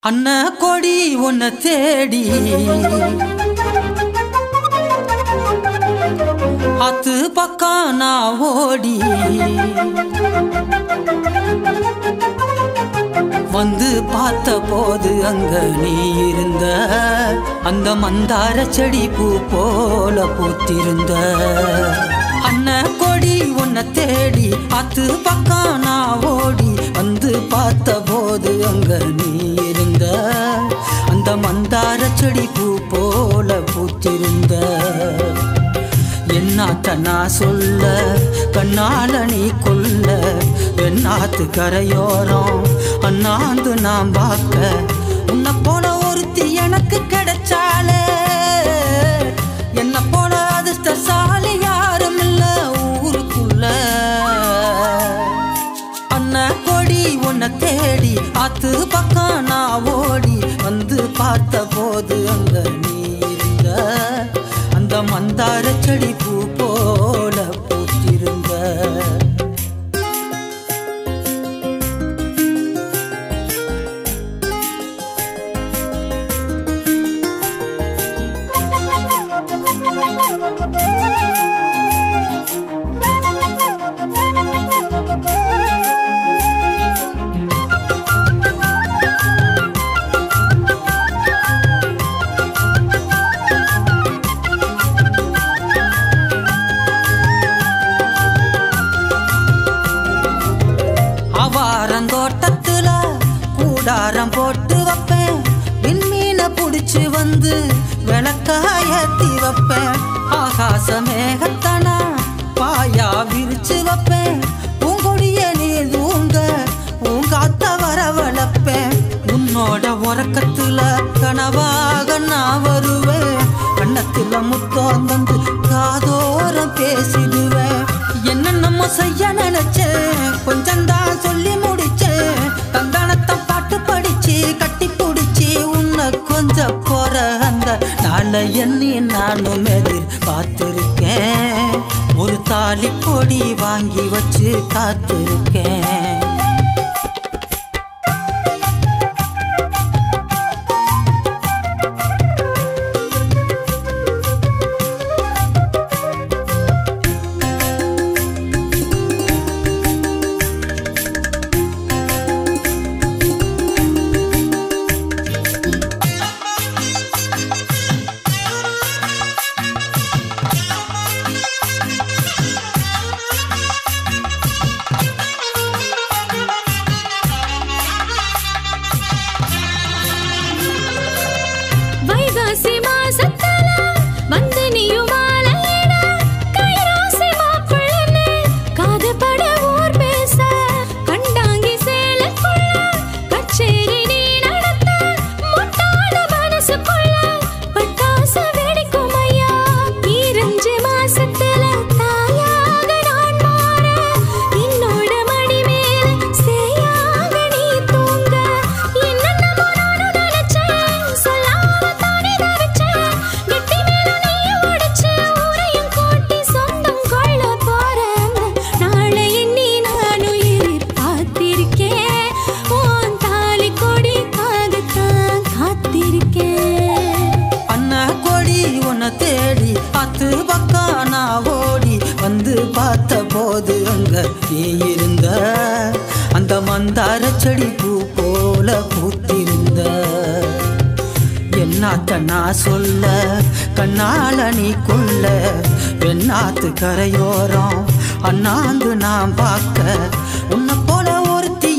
அண்ண கொடி உன்னை தேடி. அத்து பக்கம் நான் ஓடி. வந்து பார்த்த போது அங்க நீ இருந்த. அந்த மந்தார செடி பூ போல பூத்திருந்த. கொடி உன்னை தேடி அத்து பக்கம் நான் ஓடி வந்து பார்த்த போது அங்க நீ இருந்த. அந்த மந்தார செடி பூ போல பூத்திருந்த. என்னாத்த நான் சொல்ல கண்ணால நீ கொல்ல. என்னாத்து கரையோரம் அண்ணாந்து நான் பார்க்க. உன்னை போல ஒருத்தி எனக்கு தேடி பக்கம் நான் ஓடி வந்து பார்த்த போது கூடாரம் போட்டு வைப்பேன். விண்மீனை புடிச்சு வந்து விளக்காயத்தி வைப்பேன் ஆகாச மேகத்தனா பாயா விரிச்சு வைப்பேன். பூங்கொடிய நீ தூங்க பூங்காத்த வரவழைப்பேன். உன்னோட உறக்கத்துல கனவாக நான் வருவேன். கண்ணத்துல முத்தம் வந்து காதோரம் பேசிடுவேன். என்ன நம்ம செய்ய நினைச்சேன் என்னை நானும் எதிர் பார்த்திருக்கேன் ஒரு தாலி கொடி வாங்கி வச்சு காத்திருக்கேன். உன்னை தேடி பத்து பக்கம் நான் ஓடி வந்து பார்த்த போது அங்க நீ இருந்த. அந்த மந்தார செடி பூ போல பூத்திருந்த. என்னாத்த நான் சொல்ல கண்ணால நீ கொள்ள வெண்ணாத்து கரையோரம் அண்ணாந்து நான் பார்க்க. உன்னை போல ஒருத்தி